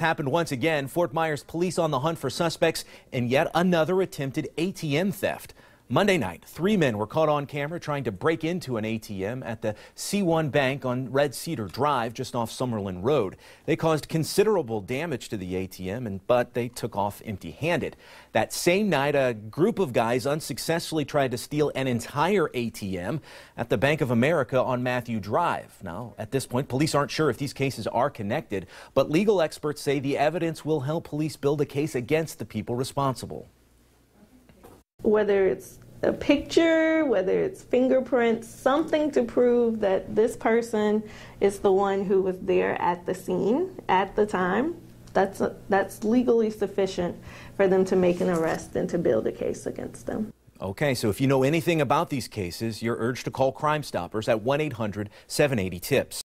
happened once again. Fort Myers police on the hunt for suspects in yet another attempted ATM theft. Monday night, three men were caught on camera trying to break into an ATM at the C1 Bank on Red Cedar Drive, just off Summerlin Road. They caused considerable damage to the ATM, and, but they took off empty handed. That same night, a group of guys unsuccessfully tried to steal an entire ATM at the Bank of America on Matthew Drive. Now, at this point, police aren't sure if these cases are connected, but legal experts say the evidence will help police build a case against the people responsible whether it's a picture, whether it's fingerprints, something to prove that this person is the one who was there at the scene at the time. That's, a, that's legally sufficient for them to make an arrest and to build a case against them. Okay, so if you know anything about these cases, you're urged to call Crime Stoppers at 1 800 780 TIPS.